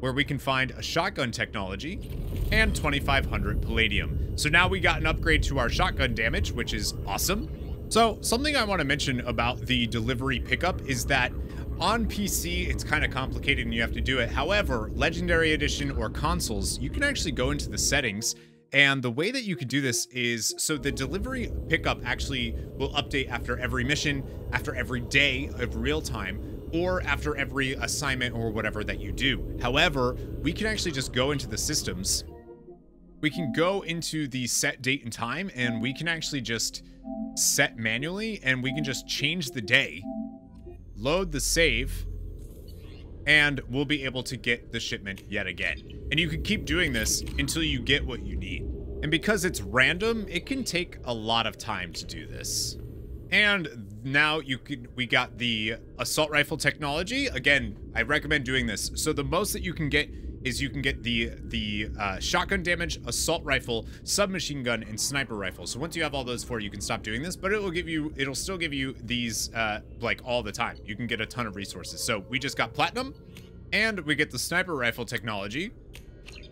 [SPEAKER 2] where we can find a shotgun technology and 2500 palladium. So now we got an upgrade to our shotgun damage, which is awesome. So something I want to mention about the delivery pickup is that on PC, it's kind of complicated and you have to do it. However, Legendary Edition or consoles, you can actually go into the settings and the way that you can do this is, so the delivery pickup actually will update after every mission, after every day of real time. or after every assignment or whatever that you do. However, we can actually just go into the systems. We can go into the set date and time and we can actually just set manually and we can just change the day, load the save, and we'll be able to get the shipment yet again. And you can keep doing this until you get what you need. And because it's random, it can take a lot of time to do this. And now you can we got the assault rifle technology. Again, I recommend doing this. So the most that you can get is you can get the the uh, shotgun damage, assault rifle, submachine gun, and sniper rifle. So once you have all those four, you can stop doing this. But it will give you, it'll still give you these uh, like all the time. You can get a ton of resources. So we just got platinum, and we get the sniper rifle technology,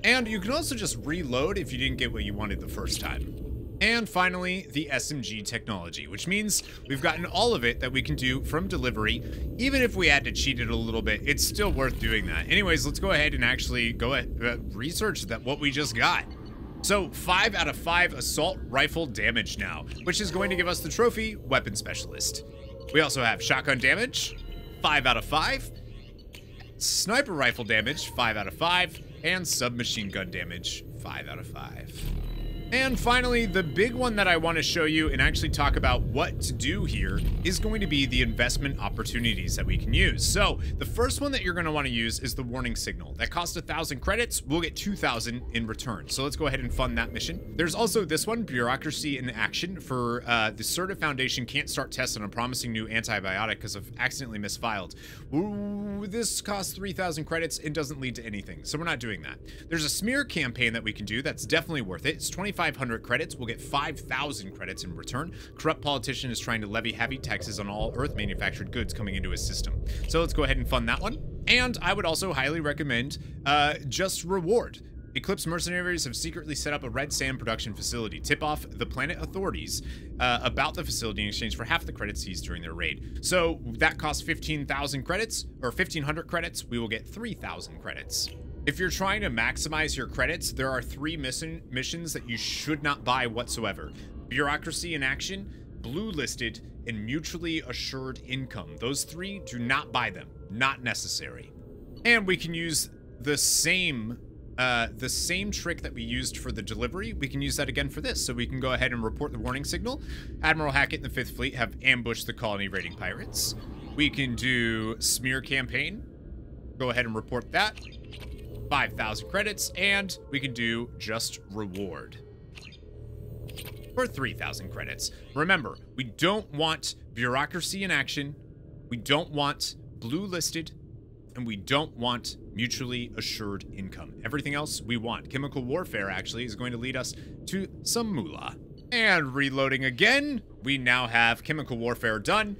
[SPEAKER 2] and you can also just reload if you didn't get what you wanted the first time. And finally, the SMG technology, which means we've gotten all of it that we can do from delivery. Even if we had to cheat it a little bit, it's still worth doing that. Anyways, let's go ahead and actually go ahead, uh, research that what we just got. So, 5 out of 5 assault rifle damage now, which is going to give us the trophy Weapon Specialist. We also have shotgun damage, 5 out of 5, sniper rifle damage, 5 out of 5, and submachine gun damage, 5 out of 5. And finally, the big one that I want to show you and actually talk about what to do here is going to be the investment opportunities that we can use. So the first one that you're going to want to use is the warning signal. That costs a thousand credits. We'll get 2,000 in return. So let's go ahead and fund that mission. There's also this one, bureaucracy in action for uh, the Certa Foundation can't start tests on a promising new antibiotic because of accidentally misfiled. Ooh, this costs 3,000 credits and doesn't lead to anything. So we're not doing that. There's a smear campaign that we can do. That's definitely worth it. It's 25 500 credits. We'll get 5,000 credits in return. Corrupt politician is trying to levy heavy taxes on all Earth manufactured goods coming into his system. So let's go ahead and fund that one. And I would also highly recommend uh, Just Reward. Eclipse mercenaries have secretly set up a red sand production facility. Tip off the planet authorities uh, about the facility in exchange for half the credits seized during their raid. So that costs 15,000 credits, or 1,500 credits. We will get 3,000 credits. If you're trying to maximize your credits, there are three mission missions that you should not buy whatsoever. Bureaucracy in action, blue listed, and mutually assured income. Those three, do not buy them. Not necessary. And we can use the same uh, the same trick that we used for the delivery, we can use that again for this. So we can go ahead and report the warning signal. Admiral Hackett and the 5th Fleet have ambushed the colony raiding pirates. We can do smear campaign. Go ahead and report that. 5,000 credits, and we can do just reward for 3,000 credits. Remember, we don't want bureaucracy in action, we don't want blue listed, and we don't want mutually assured income. Everything else we want. Chemical warfare, actually, is going to lead us to some moolah. And reloading again, we now have chemical warfare done.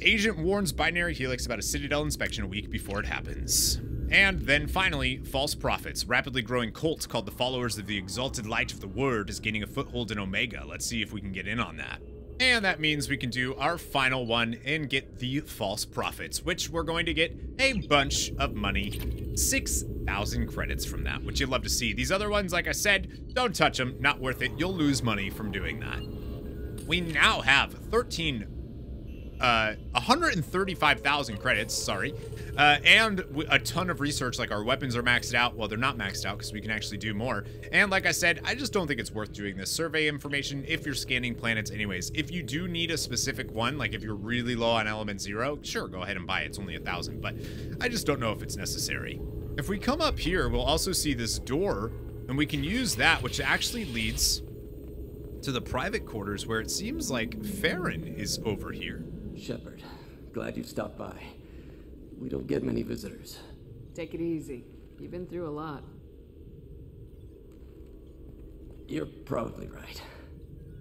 [SPEAKER 2] agent warns Binary Helix about a Citadel inspection a week before it happens. And then finally, false prophets. Rapidly growing cult called the Followers of the Exalted Light of the Word is gaining a foothold in Omega. Let's see if we can get in on that. And that means we can do our final one and get the false prophets, which we're going to get a bunch of money. 6,000 credits from that, which you'd love to see. These other ones, like I said, don't touch them. Not worth it. You'll lose money from doing that. We now have 13 uh, 135,000 credits, sorry, uh, and a ton of research, like our weapons are maxed out. Well, they're not maxed out because we can actually do more. And like I said, I just don't think it's worth doing this survey information if you're scanning planets anyways. If you do need a specific one, like if you're really low on element zero, sure, go ahead and buy it. It's only a thousand, but I just don't know if it's necessary. If we come up here, we'll also see this door and we can use that, which actually leads to the private quarters where it seems like Feron is over here.
[SPEAKER 6] Shepard, glad you stopped by. We don't get many visitors.
[SPEAKER 10] Take it easy. You've been through a lot.
[SPEAKER 6] You're probably right.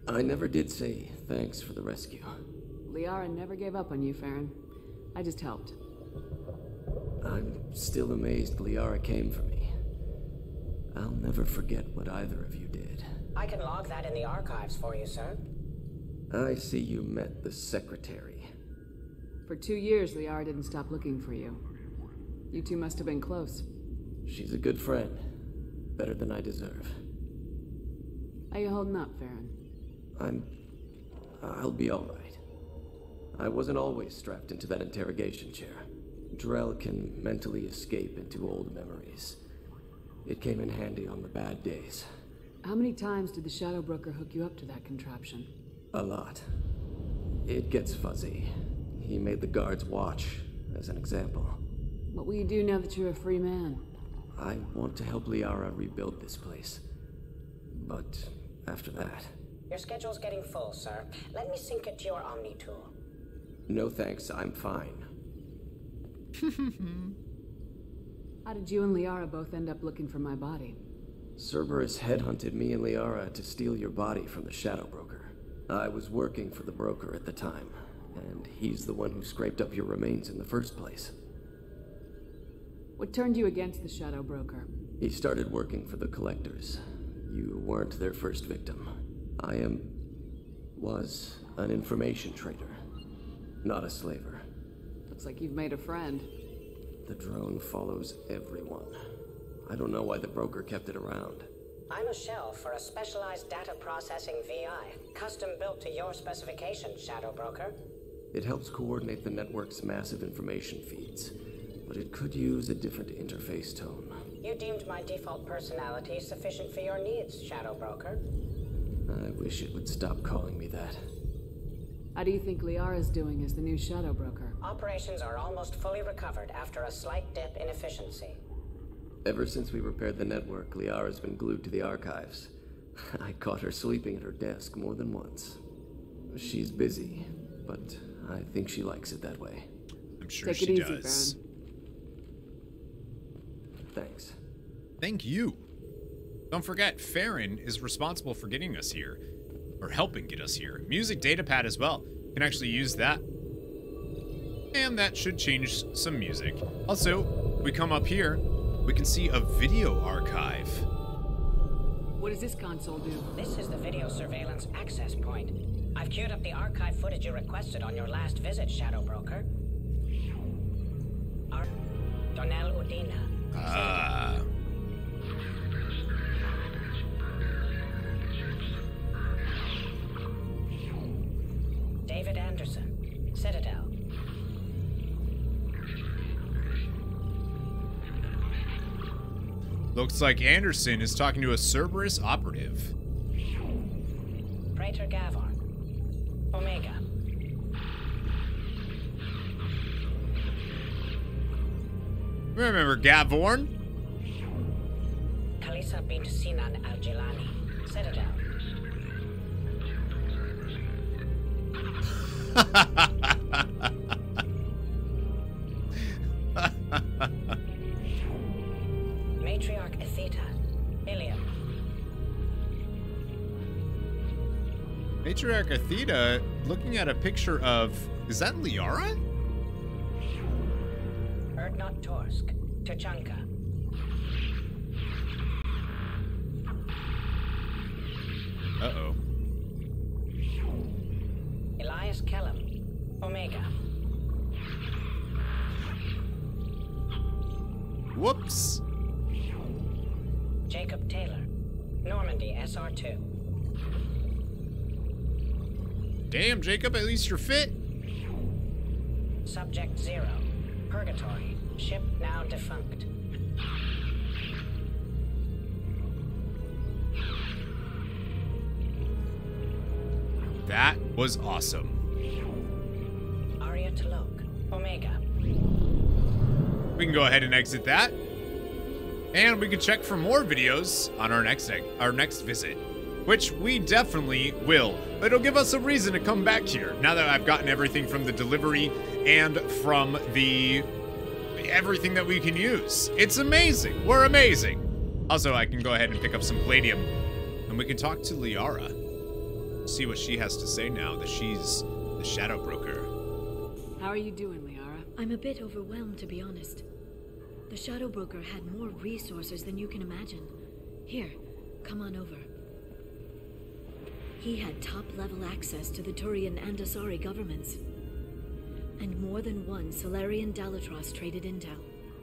[SPEAKER 6] I never did say thanks for the rescue.
[SPEAKER 10] Liara never gave up on you, Feron. I just helped.
[SPEAKER 6] I'm still amazed Liara came for me. I'll never forget what either of you did.
[SPEAKER 11] I can log that in the archives for you, sir.
[SPEAKER 6] I see you met the secretary.
[SPEAKER 10] For two years, Liara didn't stop looking for you. You two must have been close.
[SPEAKER 6] She's a good friend. Better than I deserve.
[SPEAKER 10] How you holding up, Feron?
[SPEAKER 6] I'm... I'll be alright. I wasn't always strapped into that interrogation chair. Drell can mentally escape into old memories. It came in handy on the bad days.
[SPEAKER 10] How many times did the Shadow Broker hook you up to that contraption?
[SPEAKER 6] A lot. It gets fuzzy. He made the guards watch, as an example.
[SPEAKER 10] What will you do now that you're a free man?
[SPEAKER 6] I want to help Liara rebuild this place. But after that...
[SPEAKER 11] Your schedule's getting full, sir. Let me sync it to your Omni tool.
[SPEAKER 6] No thanks, I'm fine.
[SPEAKER 10] How did you and Liara both end up looking for my body?
[SPEAKER 6] Cerberus headhunted me and Liara to steal your body from the Shadow Broker. I was working for the broker at the time, and he's the one who scraped up your remains in the first place.
[SPEAKER 10] What turned you against the Shadow Broker?
[SPEAKER 6] He started working for the Collectors. You weren't their first victim. I am... was an information trader, not a slaver.
[SPEAKER 10] Looks like you've made a friend.
[SPEAKER 6] The drone follows everyone. I don't know why the broker kept it around.
[SPEAKER 11] I'm a shell for a specialized data processing VI, custom built to your specifications, Shadow Broker.
[SPEAKER 6] It helps coordinate the network's massive information feeds, but it could use a different interface tone.
[SPEAKER 11] You deemed my default personality sufficient for your needs, Shadow Broker.
[SPEAKER 6] I wish it would stop calling me that.
[SPEAKER 10] How do you think Liara's doing as the new Shadow Broker?
[SPEAKER 11] Operations are almost fully recovered after a slight dip in efficiency.
[SPEAKER 6] Ever since we repaired the network, Liara's been glued to the archives. I caught her sleeping at her desk more than once. She's busy, but I think she likes it that way.
[SPEAKER 2] I'm sure
[SPEAKER 10] Take
[SPEAKER 2] she
[SPEAKER 10] it easy,
[SPEAKER 2] does.
[SPEAKER 10] Baron.
[SPEAKER 6] Thanks.
[SPEAKER 2] Thank you. Don't forget, Feron is responsible for getting us here, or helping get us here. Music datapad as well. You can actually use that. And that should change some music. Also, we come up here, we can see a video archive.
[SPEAKER 10] What does this console do?
[SPEAKER 11] This is the video surveillance access point. I've queued up the archive footage you requested on your last visit, Shadow Broker. Ar Donnel Udina.
[SPEAKER 2] Ah.
[SPEAKER 11] David Anderson, Citadel.
[SPEAKER 2] Looks like Anderson is talking to a Cerberus operative.
[SPEAKER 11] Praetor Gavorn. Omega.
[SPEAKER 2] Remember Gavorn?
[SPEAKER 11] Khalisah bint Sinan Al Jilani. Citadel. Matriarch
[SPEAKER 2] Matriarch Aethyta looking at a picture of. Is that Liara?
[SPEAKER 11] Urdnot Torsk. Tuchanka.
[SPEAKER 2] Uh oh.
[SPEAKER 11] Elias Kelham. Omega.
[SPEAKER 2] Whoops.
[SPEAKER 11] Jacob Taylor. Normandy SR2.
[SPEAKER 2] Damn, Jacob, at least you're fit.
[SPEAKER 11] Subject Zero. Purgatory. Ship now defunct.
[SPEAKER 2] That was awesome.
[SPEAKER 11] Aria T'Loak. Omega.
[SPEAKER 2] We can go ahead and exit that. And we can check for more videos on our next our next visit, which we definitely will. It'll give us a reason to come back here now that I've gotten everything from the delivery and from the everything that we can use. It's amazing. We're amazing. Also, I can go ahead and pick up some palladium and we can talk to Liara. See what she has to say now that she's the shadow broker.
[SPEAKER 10] How are you doing, Liara?
[SPEAKER 4] I'm a bit overwhelmed, to be honest. The Shadow Broker had more resources than you can imagine. Here, come on over. He had top-level access to the Turian and Asari governments. And more than one Salarian Dalatrass traded intel.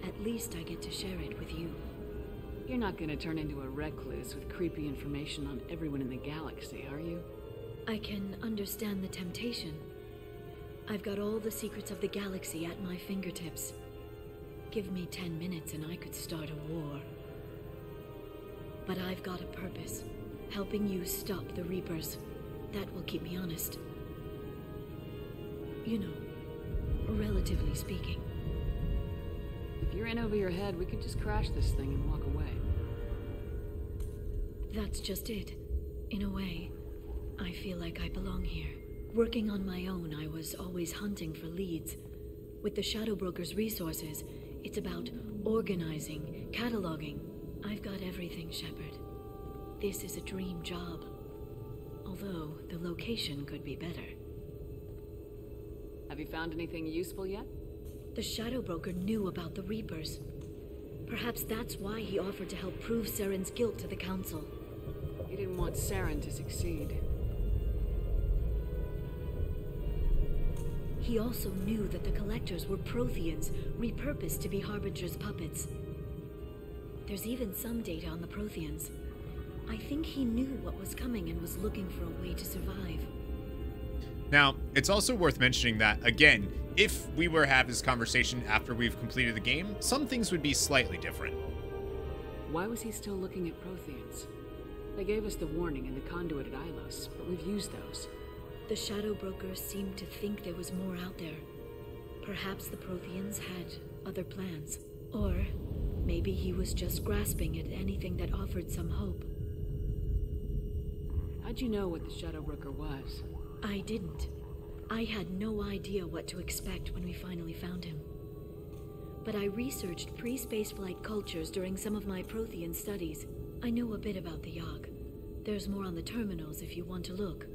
[SPEAKER 4] At least I get to share it with you.
[SPEAKER 10] You're not gonna turn into a recluse with creepy information on everyone in the galaxy, are you?
[SPEAKER 4] I can understand the temptation. I've got all the secrets of the galaxy at my fingertips. Give me ten minutes and I could start a war. But I've got a purpose. Helping you stop the Reapers. That will keep me honest. You know, relatively speaking.
[SPEAKER 10] If you're in over your head, we could just crash this thing and walk away.
[SPEAKER 4] That's just it. In a way, I feel like I belong here. Working on my own, I was always hunting for leads. With the Shadow Broker's resources, it's about organizing, cataloging. I've got everything, Shepard. This is a dream job. Although, the location could be better.
[SPEAKER 10] Have you found anything useful yet?
[SPEAKER 4] The Shadow Broker knew about the Reapers. Perhaps that's why he offered to help prove Saren's guilt to the Council.
[SPEAKER 10] He didn't want Saren to succeed.
[SPEAKER 4] He also knew that the Collectors were Protheans, repurposed to be Harbinger's puppets. There's even some data on the Protheans. I think he knew what was coming and was looking for a way to survive.
[SPEAKER 2] Now, it's also worth mentioning that, again, if we were to have this conversation after we've completed the game, some things would be slightly different.
[SPEAKER 10] Why was he still looking at Protheans? They gave us the warning in the conduit at Ilos, but we've used those.
[SPEAKER 4] The Shadow Broker seemed to think there was more out there. Perhaps the Protheans had other plans. Or maybe he was just grasping at anything that offered some hope.
[SPEAKER 10] How'd you know what the Shadow Broker was?
[SPEAKER 4] I didn't. I had no idea what to expect when we finally found him. But I researched pre-spaceflight cultures during some of my Prothean studies. I know a bit about the Yahg. There's more on the terminals if you want to look.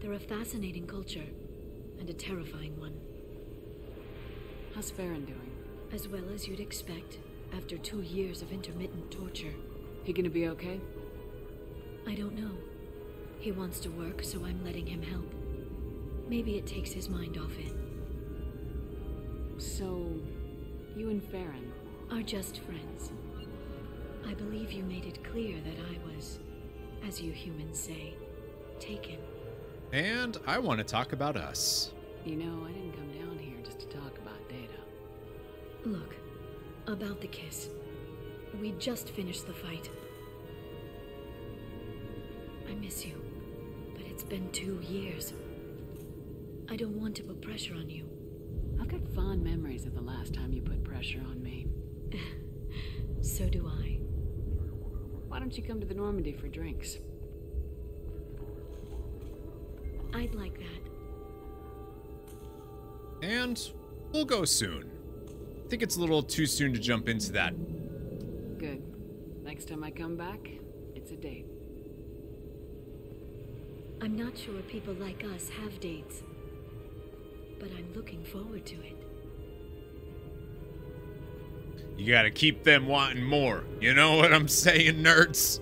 [SPEAKER 4] They're a fascinating culture, and a terrifying one.
[SPEAKER 10] How's Feron doing?
[SPEAKER 4] As well as you'd expect, after two years of intermittent torture.
[SPEAKER 10] He gonna be okay?
[SPEAKER 4] I don't know. He wants to work, so I'm letting him help. Maybe it takes his mind off it.
[SPEAKER 10] So, you and Feron
[SPEAKER 4] are just friends. I believe you made it clear that I was, as you humans say, taken.
[SPEAKER 2] And I want to talk about us.
[SPEAKER 10] You know, I didn't come down here just to talk about data.
[SPEAKER 4] Look, about the kiss. We just finished the fight. I miss you, but it's been two years. I don't want to put pressure on you.
[SPEAKER 10] I've got fond memories of the last time you put pressure on me.
[SPEAKER 4] so do I.
[SPEAKER 10] Why don't you come to the Normandy for drinks?
[SPEAKER 4] I'd like that.
[SPEAKER 2] And we'll go soon. I think it's a little too soon to jump into that.
[SPEAKER 10] Good. Next time I come back, it's a date.
[SPEAKER 4] I'm not sure people like us have dates, but I'm looking forward to it.
[SPEAKER 2] You gotta keep them wanting more. You know what I'm saying, nerds?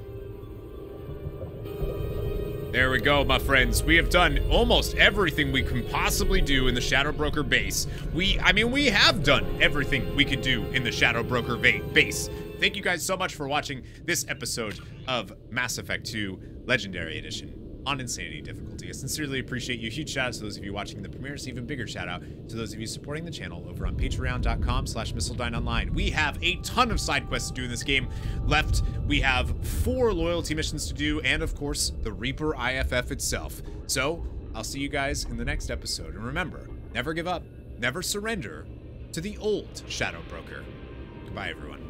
[SPEAKER 2] There we go, my friends. We have done almost everything we can possibly do in the Shadow Broker base. We, I mean, we have done everything we could do in the Shadow Broker base. Thank you guys so much for watching this episode of Mass Effect 2 Legendary Edition on Insanity difficulty. I sincerely appreciate you. Huge shout out to those of you watching the premieres. Even bigger shout out to those of you supporting the channel over on patreon.com slash online. We have a ton of side quests to do in this game left. We have four loyalty missions to do, and of course, the Reaper IFF itself. So, I'll see you guys in the next episode. And remember, never give up, never surrender to the old Shadow Broker. Goodbye, everyone.